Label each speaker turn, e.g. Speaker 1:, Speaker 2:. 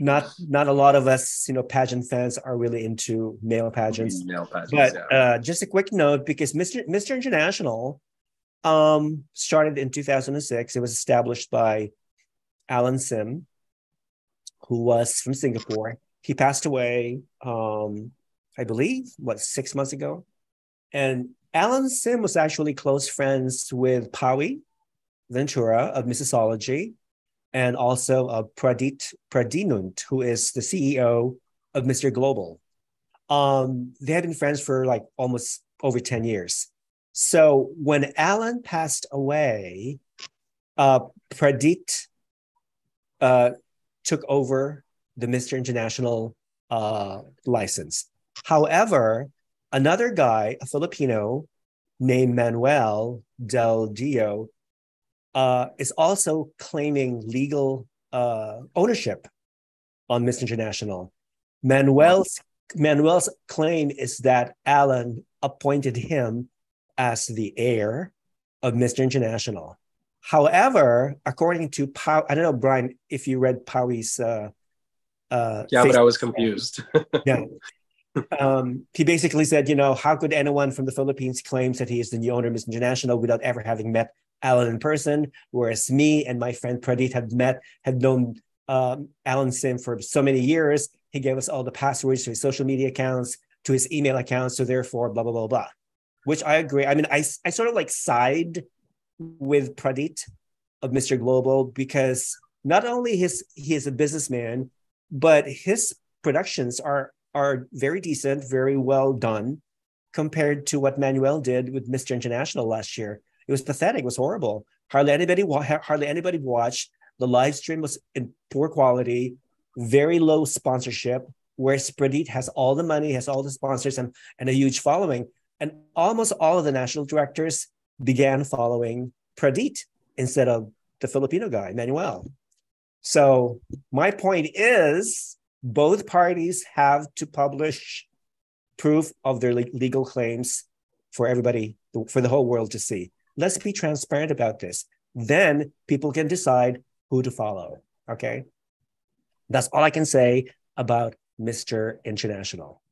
Speaker 1: not not a lot of us, you know, pageant fans are really into male pageants.
Speaker 2: Male pageants,
Speaker 1: But
Speaker 2: yeah.
Speaker 1: uh, just a quick note because Mr. Mr. International um, started in 2006. It was established by Alan Sim, who was from Singapore. He passed away, um, I believe, what six months ago. And Alan Sim was actually close friends with Pawee Ventura of Missosology, and also of Pradit Pradinunt, who is the CEO of Mr. Global. Um, they had been friends for like almost over 10 years. So when Alan passed away, uh, Pradit uh, took over the Mr. International uh, license. However, another guy, a Filipino named Manuel Deldio, uh, is also claiming legal uh, ownership on Mr. International. Manuel's Manuel's claim is that Alan appointed him as the heir of Mr. International. However, according to Pow, I don't know, Brian, if you read Pawee's. Uh, uh,
Speaker 2: yeah, but I was confused.
Speaker 1: yeah. Um, he basically said, you know, how could anyone from the Philippines claims that he is the new owner of Miss International without ever having met Alan in person? Whereas me and my friend Pradit had met, had known um, Alan Sim for so many years. He gave us all the passwords to his social media accounts, to his email accounts. So therefore, blah blah blah blah. Which I agree. I mean, I I sort of like side with Pradit of Mr. Global because not only his he is a businessman, but his productions are are very decent, very well done compared to what Manuel did with Mr. International last year. It was pathetic. It was horrible. Hardly anybody hardly anybody watched. The live stream was in poor quality, very low sponsorship. Whereas Pradit has all the money, has all the sponsors, and, and a huge following. And almost all of the national directors began following Pradit instead of the Filipino guy, Manuel. So my point is both parties have to publish proof of their legal claims for everybody, for the whole world to see. Let's be transparent about this. Then people can decide who to follow. Okay. That's all I can say about Mr. International.